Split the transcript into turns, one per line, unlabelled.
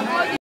Hey!